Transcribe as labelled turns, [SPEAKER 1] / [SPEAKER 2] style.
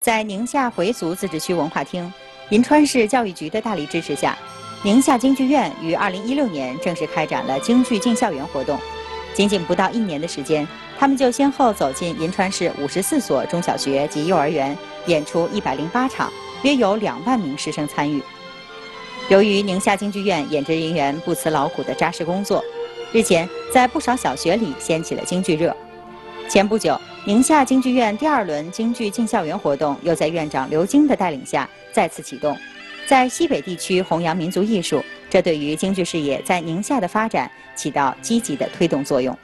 [SPEAKER 1] 在宁夏回族自治区文化厅、银川市教育局的大力支持下，宁夏京剧院于2016年正式开展了京剧进校园活动。仅仅不到一年的时间，他们就先后走进银川市54所中小学及幼儿园，演出108场，约有2万名师生参与。由于宁夏京剧院演职人员不辞劳苦的扎实工作，日前在不少小学里掀起了京剧热。前不久，宁夏京剧院第二轮京剧进校园活动又在院长刘晶的带领下再次启动，在西北地区弘扬民族艺术，这对于京剧事业在宁夏的发展起到积极的推动作用。